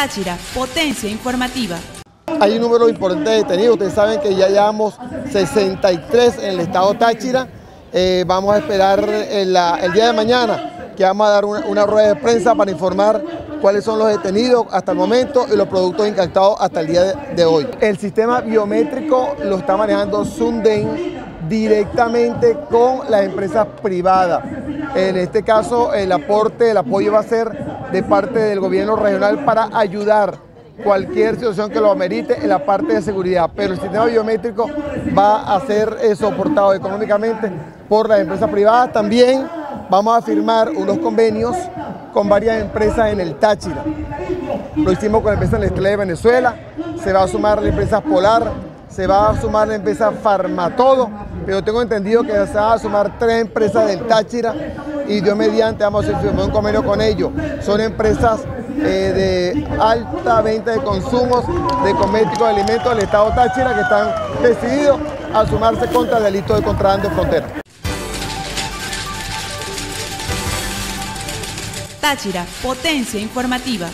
Táchira, potencia informativa. Hay un número importante de detenidos, ustedes saben que ya llevamos 63 en el estado Táchira. Eh, vamos a esperar el, día de mañana que vamos a dar una, rueda de prensa para informar cuáles son los detenidos hasta el momento y los productos incautados hasta el día de, hoy. El sistema biométrico lo está manejando Sunden directamente con las empresas privadas. En este caso, el aporte, el apoyo va a ser de parte del gobierno regional para ayudar cualquier situación que lo amerite en la parte de seguridad, pero el sistema biométrico va a ser eh, soportado económicamente por las empresas privadas. También vamos a firmar unos convenios con varias empresas en el Táchira. Lo hicimos con la empresa Nestlé de Venezuela, se va a sumar la empresa Polar, se va a sumar la empresa Farmatodo, pero tengo entendido que se van a sumar tres empresas del Táchira y Dios mediante vamos a firmar un convenio con ellos. Son empresas eh, de alta venta de consumos de cosméticos, de alimentos del Estado Táchira que están decididos a sumarse contra el delito de contrabando en frontera. Táchira, potencia informativa.